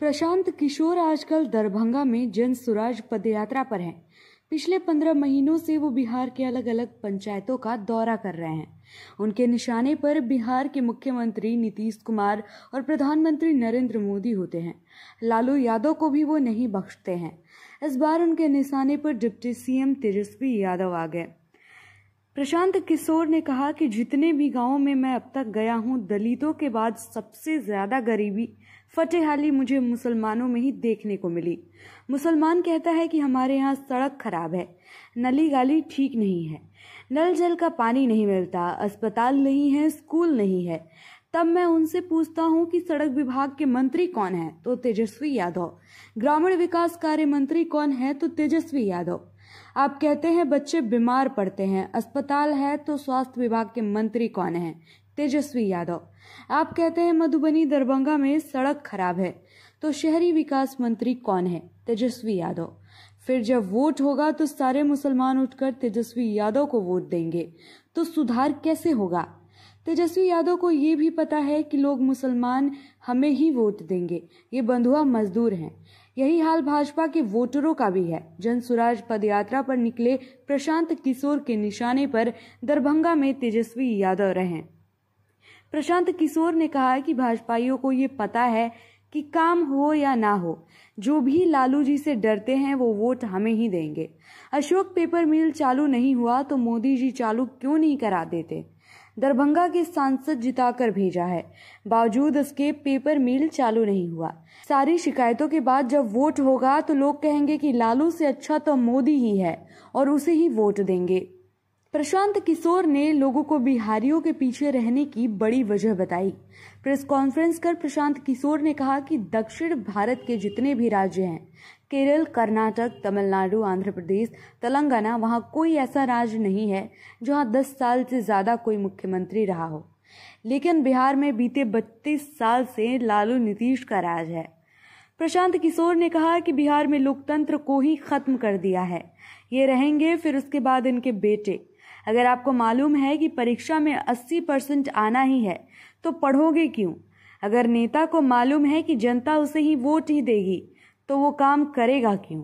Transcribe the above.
प्रशांत किशोर आजकल दरभंगा में जन स्वराज पदयात्रा पर हैं। पिछले पंद्रह महीनों से वो बिहार के अलग अलग पंचायतों का दौरा कर रहे हैं। उनके निशाने पर बिहार के मुख्यमंत्री नीतीश कुमार और प्रधानमंत्री नरेंद्र मोदी होते हैं। लालू यादव को भी वो नहीं बख्शते हैं। इस बार उनके निशाने पर डिप्टी सीएम तेजस्वी यादव आ गए। प्रशांत किशोर ने कहा कि जितने भी गाँवों में मैं अब तक गया हूँ, दलितों के बाद सबसे ज़्यादा गरीबी, फतेहाली मुझे मुसलमानों में ही देखने को मिली। मुसलमान कहता है कि हमारे यहाँ सड़क खराब है, नली गाली ठीक नहीं है, नल जल का पानी नहीं मिलता, अस्पताल नहीं है, स्कूल नहीं है। तब मैं उनसे पूछता हूँ कि सड़क विभाग के मंत्री कौन है? तो तेजस्वी यादव। ग्रामीण विकास कार्य मंत्री कौन है? तो तेजस्वी यादव। आप कहते हैं बच्चे बीमार पड़ते हैं। अस्पताल है तो स्वास्थ्य विभाग के मंत्री कौन है? तेजस्वी यादव। आप कहते हैं मधुबनी दरभंगा में सड़क खराब है तो शहरी विकास मंत्री कौन है? तेजस्वी यादव। फिर जब वोट होगा तो सारे मुसलमान उठकर तेजस्वी यादव को वोट देंगे। तो सुधार कैसे होगा? तेजस्वी यादव को ये भी पता है कि लोग मुसलमान हमें ही वोट देंगे। ये बंधुआ मजदूर हैं। यही हाल भाजपा के वोटरों का भी है। जन सुराज पदयात्रा पर निकले प्रशांत किशोर के निशाने पर दरभंगा में तेजस्वी यादव रहे। प्रशांत किशोर ने कहा कि भाजपाइयों को ये पता है कि काम हो या ना हो, जो भी लालू जी से डरते हैं, वो वोट हमें ही देंगे। अशोक पेपर मिल चालू नहीं हुआ तो मोदी जी चालू क्यों नहीं करा देते? दरभंगा के सांसद जिताकर भेजा है। बावजूद उसके पेपर मिल चालू नहीं हुआ। सारी शिकायतों के बाद जब वोट होगा तो लोग कहेंगे कि लालू से अच्छा तो मोदी ही है और उसे ही वोट देंगे। प्रशांत किशोर ने लोगों को बिहारियों के पीछे रहने की बड़ी वजह बताई। प्रेस कॉन्फ्रेंस कर प्रशांत किशोर ने कहा कि दक्षिण भारत के जितने भी राज्य हैं केरल, कर्नाटक, तमिलनाडु, आंध्र प्रदेश, तेलंगाना, वहाँ कोई ऐसा राज्य नहीं है जहाँ दस साल से ज़्यादा कोई मुख्यमंत्री रहा हो। लेकिन बिहार में बीते बत्तीस साल से लालू नीतीश का राज है। प्रशांत किशोर ने कहा कि बिहार में लोकतंत्र को ही खत्म कर दिया है। ये रहेंगे फिर उसके बाद इनके बेटे। अगर आपको मालूम है कि परीक्षा में 80 परसेंट आना ही है तो पढ़ोगे क्यों? अगर नेता को मालूम है कि जनता उसे ही वोट ही देगी तो वो काम करेगा क्यों?